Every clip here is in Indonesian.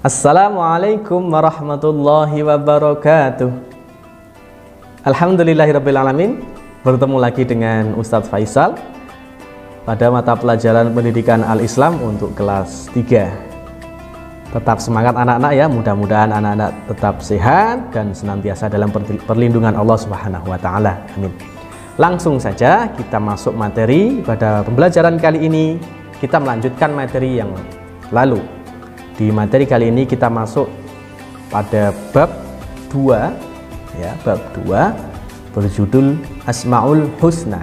Assalamualaikum warahmatullahi wabarakatuh. Alhamdulillahirrabbilalamin Bertemu lagi dengan Ustadz Faisal Pada mata pelajaran pendidikan Al-Islam untuk kelas 3 Tetap semangat anak-anak ya. Mudah-mudahan anak-anak tetap sehat Dan senantiasa dalam perlindungan Allah Subhanahu Wa Taala. Amin. Langsung saja kita masuk materi pada pembelajaran kali ini. Kita melanjutkan materi yang lalu di materi kali ini kita masuk pada bab 2 ya, bab 2 berjudul Asmaul Husna.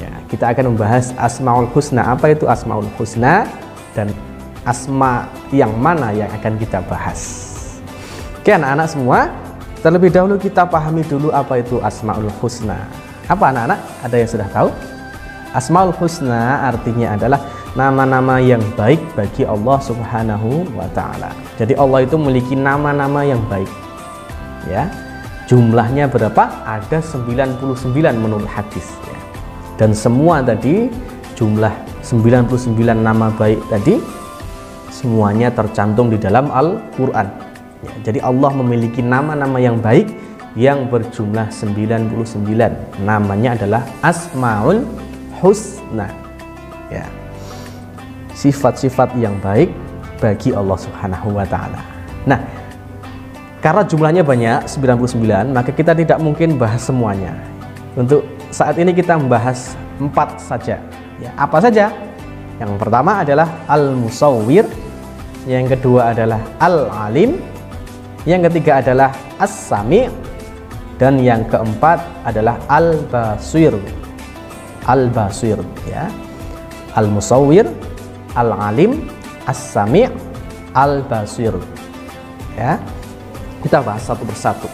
Ya, kita akan membahas Asmaul Husna. Apa itu Asmaul Husna dan asma yang mana yang akan kita bahas. Oke, anak-anak semua, terlebih dahulu kita pahami dulu apa itu Asmaul Husna. Apa anak-anak? Ada yang sudah tahu? Asmaul Husna artinya adalah nama-nama yang baik bagi Allah Subhanahu wa taala. Jadi Allah itu memiliki nama-nama yang baik. Ya. Jumlahnya berapa? Ada 99 menurut hadis ya. Dan semua tadi jumlah 99 nama baik tadi semuanya tercantum di dalam Al-Qur'an. Ya, jadi Allah memiliki nama-nama yang baik yang berjumlah 99. Namanya adalah Asmaul Husna. Ya sifat-sifat yang baik bagi Allah Subhanahu wa taala. Nah, karena jumlahnya banyak 99, maka kita tidak mungkin bahas semuanya. Untuk saat ini kita membahas empat saja. Ya, apa saja? Yang pertama adalah al-musawwir, yang kedua adalah al-alim, yang ketiga adalah as-sami, dan yang keempat adalah al-basir. Al-basir ya. Al-musawwir, al-alim, as-sami' al-basir. Ya. Kita bahas satu persatu.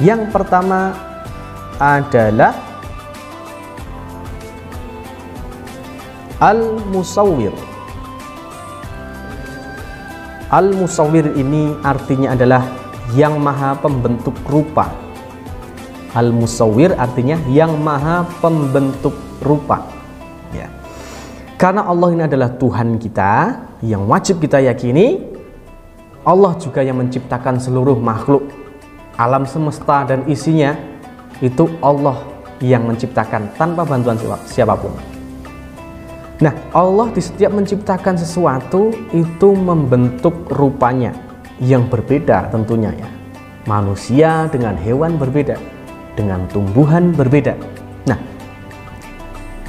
Yang pertama adalah al-musawwir. Al-musawwir ini artinya adalah yang maha pembentuk rupa. Al-musawwir artinya yang maha pembentuk rupa. Karena Allah ini adalah Tuhan kita yang wajib kita yakini, Allah juga yang menciptakan seluruh makhluk alam semesta dan isinya itu Allah yang menciptakan tanpa bantuan siapa pun. Nah, Allah di setiap menciptakan sesuatu itu membentuk rupanya yang berbeda tentunya ya. Manusia dengan hewan berbeda, dengan tumbuhan berbeda.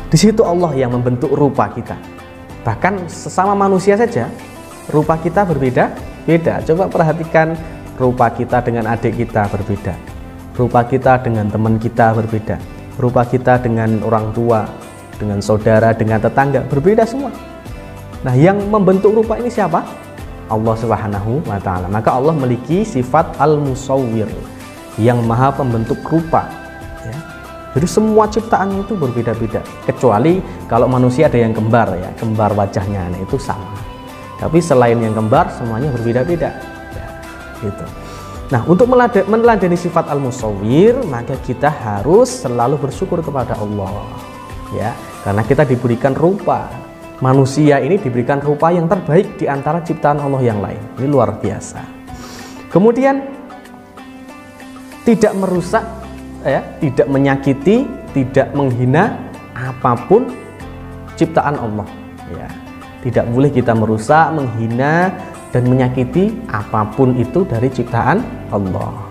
Di situ Allah yang membentuk rupa kita. Bahkan sesama manusia saja, rupa kita berbeda, beda. Coba perhatikan rupa kita dengan adik kita berbeda. Rupa kita dengan teman kita berbeda. Rupa kita dengan orang tua, dengan saudara, dengan tetangga berbeda semua. Nah, yang membentuk rupa ini siapa? Allah Subhanahu wa taala. Maka Allah memiliki sifat al-musawwir yang maha pembentuk rupa jadi semua ciptaan itu berbeda-beda. Kecuali kalau manusia ada yang kembar ya, kembar wajahnya nah itu sama. Tapi selain yang kembar semuanya berbeda-beda. Ya, gitu. Nah, untuk meneladani sifat al-musawwir, maka kita harus selalu bersyukur kepada Allah. Ya, karena kita diberikan rupa. Manusia ini diberikan rupa yang terbaik di antara ciptaan Allah yang lain. Ini luar biasa. Kemudian tidak merusak ya, tidak menyakiti, tidak menghina apa pun ciptaan Allah. Ya. Tidak boleh kita merusak, menghina dan menyakiti apa pun itu dari ciptaan Allah.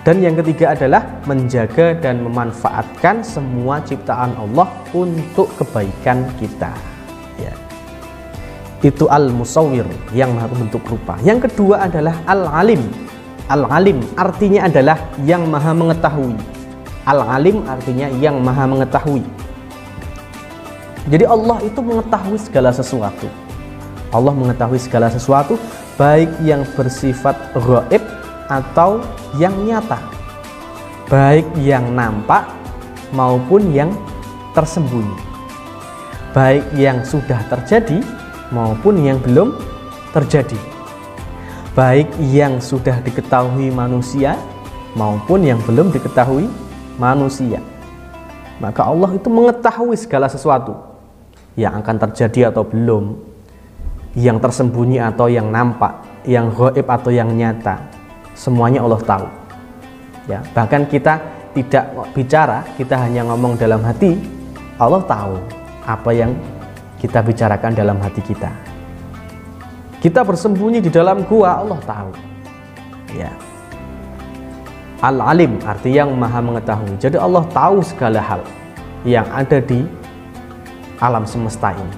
Dan yang ketiga adalah menjaga dan memanfaatkan semua ciptaan Allah untuk kebaikan kita. Ya. Itu al-musawwir yang maha rupa. Yang kedua adalah al-alim Al-alim artinya adalah yang maha mengetahui. Al-alim artinya yang maha mengetahui. Jadi Allah itu mengetahui segala sesuatu. Allah mengetahui segala sesuatu baik yang bersifat gaib atau yang nyata. Baik yang nampak maupun yang tersembunyi. Baik yang sudah terjadi maupun yang belum terjadi baik yang sudah diketahui manusia maupun yang belum diketahui manusia. Maka Allah itu mengetahui segala sesuatu yang akan terjadi atau belum, yang tersembunyi atau yang nampak, yang goib atau yang nyata, semuanya Allah tahu. Ya, bahkan kita tidak bicara, kita hanya ngomong dalam hati, Allah tahu apa yang kita bicarakan dalam hati kita. Kita bersembunyi di dalam gua, Allah tahu. Ya. Al-alim arti yang maha mengetahui. Jadi Allah tahu segala hal yang ada di alam semesta ini.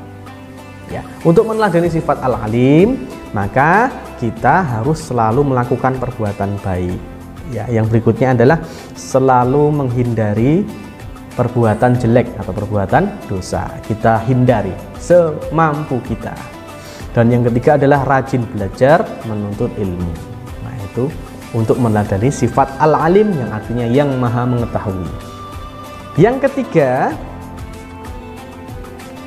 Ya, untuk meneladani sifat al-alim, maka kita harus selalu melakukan perbuatan baik. Ya, yang berikutnya adalah selalu menghindari perbuatan jelek atau perbuatan dosa. Kita hindari semampu kita. Dan yang ketiga adalah rajin belajar menuntut ilmu. Nah, itu untuk meneladani sifat al-alim yang artinya yang maha mengetahui. Yang ketiga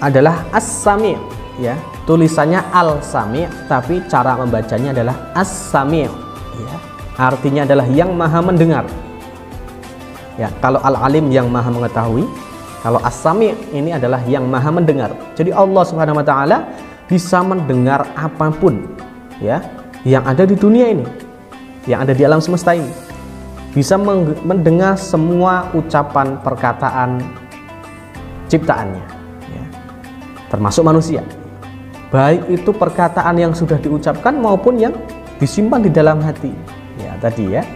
adalah as-sami' ya. Tulisannya al-sami' tapi cara membacanya adalah as-sami' ya. Artinya adalah yang maha mendengar. Ya, kalau al-alim yang maha mengetahui, kalau as-sami' ini adalah yang maha mendengar. Jadi Allah Subhanahu wa taala bisa mendengar apa pun ya yang ada di dunia ini, yang ada di alam semesta ini. Bisa mendengar semua ucapan perkataan ciptaannya ya. termasuk manusia. Baik itu perkataan yang sudah diucapkan maupun yang disimpan di dalam hati. Ya tadi ya.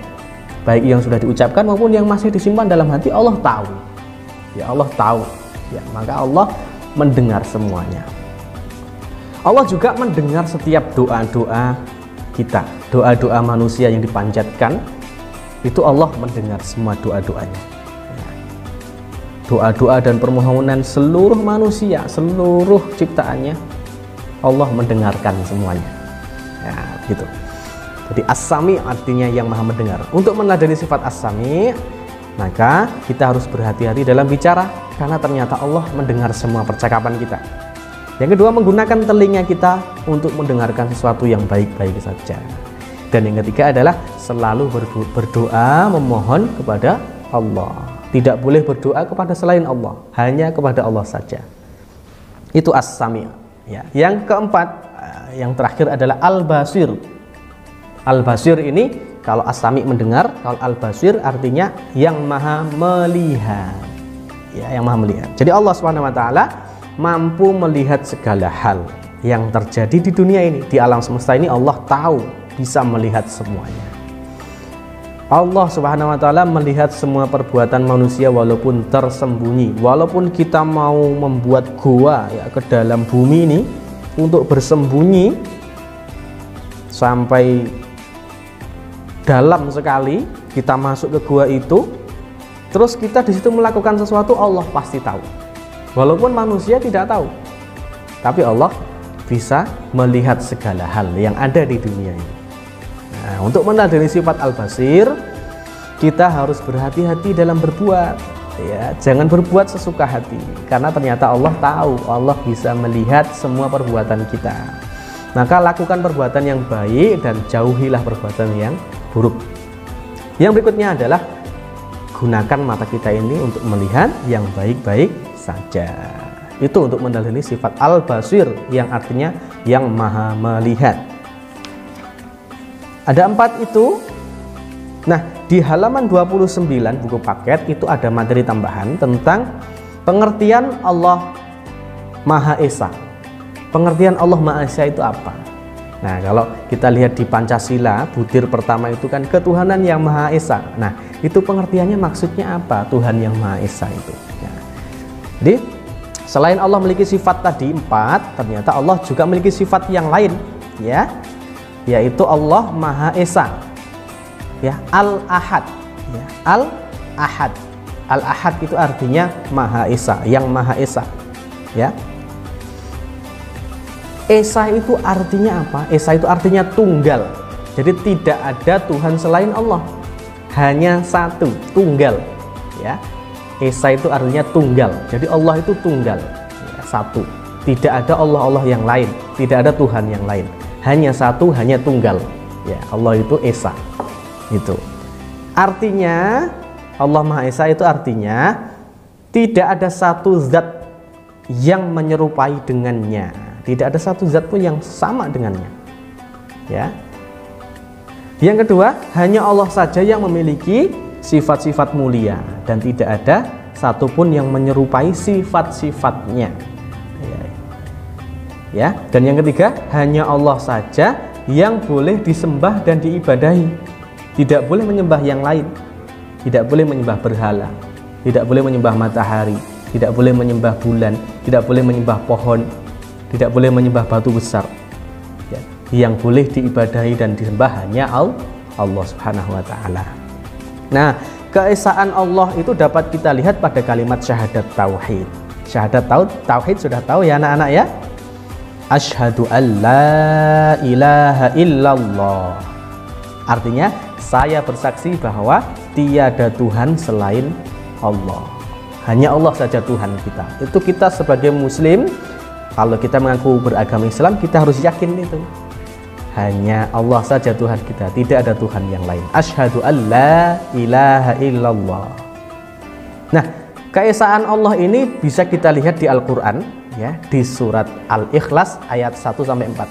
Baik yang sudah diucapkan maupun yang masih disimpan dalam hati Allah tahu. Ya Allah tahu. Ya maka Allah mendengar semuanya Allah juga mendengar setiap doa-doa kita. Doa-doa manusia yang dipanjatkan itu Allah mendengar semua doa-doanya. Doa-doa dan permohonan seluruh manusia seluruh ciptaannya Allah mendengarkan semuanya. Ya gitu. Jadi as-sami artinya yang maha mendengar. Untuk meneladani sifat as-sami maka kita harus berhati-hati dalam bicara. Karena ternyata Allah mendengar semua percakapan kita yang kedua menggunakan telinga kita untuk mendengarkan sesuatu yang baik-baik saja dan yang ketiga adalah selalu berdoa memohon kepada Allah. Tidak boleh berdoa kepada selain Allah, hanya kepada Allah saja. Itu as-sami. Ya. Yang keempat, eh, yang terakhir adalah al-basir. Al-basir ini kalau as-sami mendengar, kalau al-basir artinya yang maha melihat. Ya, yang maha melihat. Jadi Allah Subhanahu wa taala mampu melihat segala hal yang terjadi di dunia ini, di alam semesta ini Allah tahu bisa melihat semuanya. Allah Subhanahu wa taala melihat semua perbuatan manusia walaupun tersembunyi. Walaupun kita mau membuat gua ya ke dalam bumi ini untuk bersembunyi sampai dalam sekali kita masuk ke gua itu terus kita di situ melakukan sesuatu Allah pasti tahu. Walaupun manusia tidak tahu. Tapi Allah bisa melihat segala hal yang ada di dunia ini. Nah, untuk meneladani sifat al-basir, kita harus berhati-hati dalam berbuat. Ya, jangan berbuat sesuka hati karena ternyata Allah tahu, Allah bisa melihat semua perbuatan kita. Maka lakukan perbuatan yang baik dan jauhilah perbuatan yang buruk. Yang berikutnya adalah gunakan mata kita ini untuk melihat yang baik-baik saja. Itu untuk mendalili sifat al-basir yang artinya yang maha melihat. Ada empat itu. Nah, di halaman 29 buku paket itu ada materi tambahan tentang pengertian Allah Maha Esa. Pengertian Allah Maha Esa itu apa? Nah, kalau kita lihat di Pancasila, butir pertama itu kan ketuhanan yang Maha Esa. Nah, itu pengertiannya maksudnya apa? Tuhan yang Maha Esa itu. Jadi, selain Allah memiliki sifat tadi empat, ternyata Allah juga memiliki sifat yang lain, ya. Yaitu Allah Maha Esa ya Al Ahad ya Al Ahad Al Ahad itu artinya Maha Esa yang Maha Esa ya. Esa itu artinya apa? Esa itu artinya tunggal. Jadi tidak ada Tuhan selain Allah. Hanya satu tunggal ya Esa itu artinya tunggal jadi Allah itu tunggal ya, satu tidak ada Allah Allah yang lain tidak ada Tuhan yang lain hanya satu, hanya tunggal. Ya, Allah itu esa. Itu. Artinya Allah Maha Esa itu artinya tidak ada satu zat yang menyerupai dengannya. Tidak ada satu zat pun yang sama dengannya. Ya. Yang kedua, hanya Allah saja yang memiliki sifat-sifat mulia dan tidak ada satupun yang menyerupai sifat-sifatnya. Ya. ya. Dan yang ketiga, hanya Allah saja yang boleh disembah dan diibadahi. Tidak boleh menyembah yang lain. Tidak boleh menyembah berhala. Tidak boleh menyembah matahari. Tidak boleh menyembah bulan. Tidak boleh menyembah pohon. Tidak boleh menyembah batu besar yang boleh diibadahi dan disembah hanya Allah Subhanahu wa taala. Nah, keesaan Allah itu dapat kita lihat pada kalimat syahadat tauhid. Syahadat tauhid sudah tahu ya anak-anak ya? Asyhadu an la ilaha illallah. Artinya saya bersaksi bahwa tiada Tuhan selain Allah. Hanya Allah saja Tuhan kita. Itu kita sebagai muslim kalau kita mengaku beragama Islam kita harus yakin itu hanya Allah saja Tuhan kita, tidak ada Tuhan yang lain. Asyhadu an la ilaha illallah. Nah, keesaan Allah ini bisa kita lihat di Al-Qur'an ya, di surat Al-Ikhlas ayat 1 sampai 4.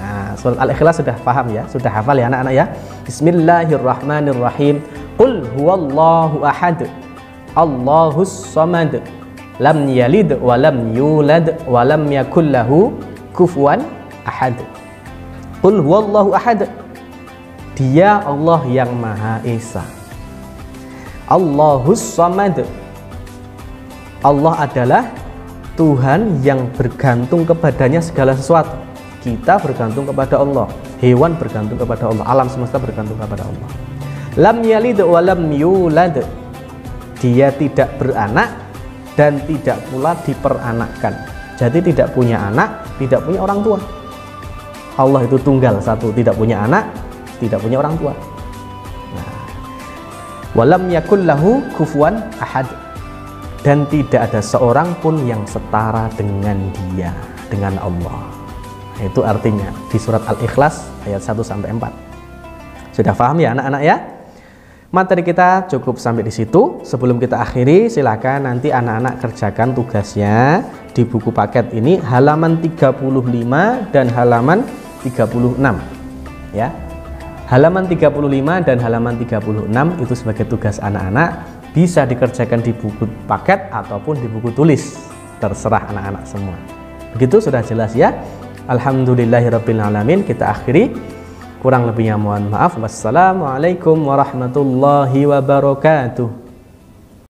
Nah, surat Al-Ikhlas sudah paham ya, sudah hafal ya anak-anak ya. Bismillahirrahmanirrahim. Qul huwallahu ahad. Allahus samad. Lam yalid wa lam yulad wa lam yakul lahu kufuwan ahad. Qul huwallahu ahad. Dia Allah yang Maha Esa. Allahus samad. Allah adalah Tuhan yang bergantung kepadanya segala sesuatu. Kita bergantung kepada Allah, hewan bergantung kepada Allah, alam semesta bergantung kepada Allah. Lam yalid wa lam yulad. Dia tidak beranak dan tidak pula diperanakkan. Jadi tidak punya anak, tidak punya orang tua. Allah itu tunggal satu, tidak punya anak, tidak punya orang tua. Nah, walam yakul lahu kufuan ahad dan tidak ada seorang pun yang setara dengan dia, dengan Allah. Itu artinya di surat Al-Ikhlas ayat 1 sampai 4. Sudah paham ya anak-anak ya? Materi kita cukup sampai di situ. Sebelum kita akhiri, silakan nanti anak-anak kerjakan tugasnya di buku paket ini halaman 35 dan halaman 36 ya. Halaman 35 dan halaman 36 itu sebagai tugas anak-anak bisa dikerjakan di buku paket ataupun di buku tulis. Terserah anak-anak semua. Begitu sudah jelas ya. Alhamdulillahirrabbilalamin kita akhiri. Kurang lebihnya mohon maaf. Wassalamualaikum warahmatullahi wabarakatuh